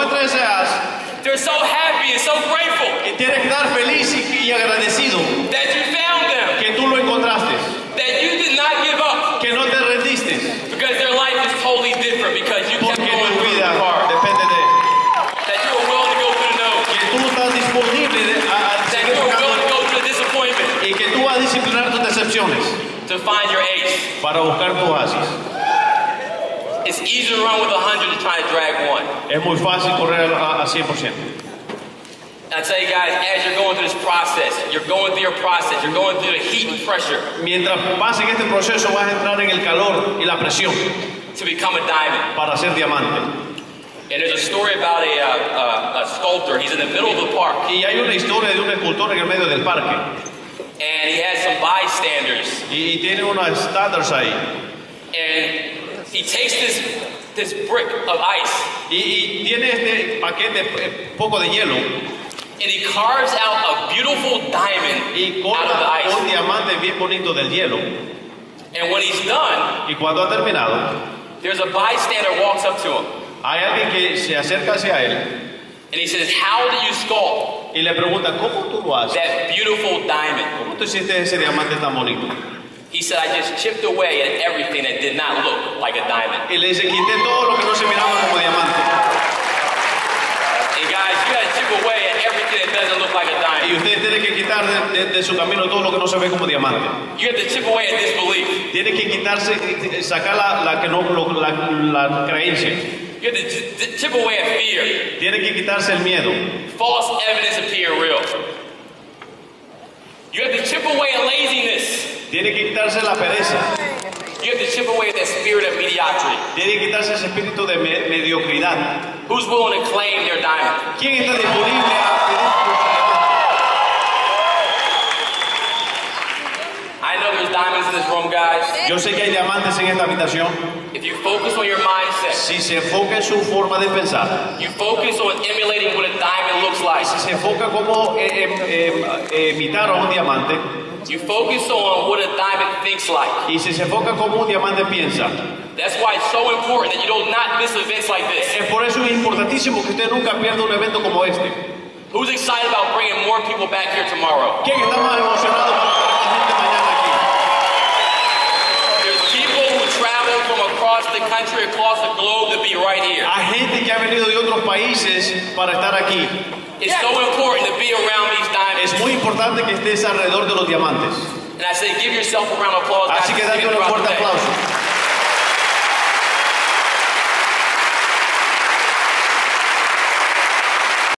deseas, they're so happy and so grateful que tienes que estar feliz y, y agradecido that you found them, que tú lo encontraste, that you did not give up, que no te rendiste, because their life is totally different because you porque kept going through the far. depende de that you willing to go through the nose, que tú estás disponible a, a that you willing to go through the disappointment, y que tú vas a disciplinar tus decepciones, to find your ace, para buscar tu oasis. It's easier to run with a hundred than trying to drag one. Es muy fácil correr a, a 100%. I tell you guys, as you're going through this process, you're going through your process, you're going through the heat and pressure Mientras pases este proceso vas a entrar en el calor y la presión to become a diamond. para ser diamante. And there's a story about a, uh, uh, a sculptor. He's in the middle of the park, Y hay una historia de un escultor en el medio del parque and he has some bystanders. y, y tiene unos standards ahí. He takes this, this brick of ice, Y, y tiene este paquete, eh, poco de hielo, and he carves out a beautiful diamond y out of the corta un ice. diamante bien bonito del hielo. And when he's done, Y cuando ha terminado, there's a bystander walks up to him, hay alguien que se acerca hacia él and he says, "How do you sculpt y le pregunta, ¿cómo tú lo haces? that beautiful diamond?" ¿Cómo tú hiciste ese diamante tan bonito? He said, "I just chipped away at everything that did not look like a diamond." Y le dice, quité todo lo que no se miraba como diamante. And guys, you got to chip away at everything that doesn't look like a Y diamond. usted tiene que quitar de, de- de su camino todo lo que no se ve como diamante. You have to chip away at disbelief. Tiene que quitarse, sacar la, la que no, lo- la, la creencia. You have to ch- ch- chip away at fear. Tiene que quitarse el miedo. False evidence appear real. You have to chip away at laziness. Tiene que quitarse la pereza. You have to chip away that spirit of mediocrity. Tiene que quitarse ese espíritu de me- mediocridad. Who's willing to claim their diamond? ¿Quién está disponible a pedir I know there's diamonds in this room, guys. Yo sé que hay diamantes en esta habitación. If you focus on your mindset, Si se enfoca en su forma de pensar, you focus on emulating what a diamond looks like. si se enfoca como eh, eh, eh, eh, imitar a un diamante, You focus on what a diamond thinks like. y si se enfoca como un diamante piensa, That's why it's so important that you do not miss events like this. es por eso es importantísimo que usted nunca pierda un evento como este. Who's excited about bringing more people back here tomorrow? ¿Quién está más emocionado para traer a gente mañana aquí? There's people who travel from across the country, across the globe to be right here. Hay gente que ha venido de otros países para estar aquí. It's so important to be around these diamonds. Es muy importante que estés alrededor de los diamantes. And I say, give yourself a round of applause. Así que dale un fuerte the day. aplauso.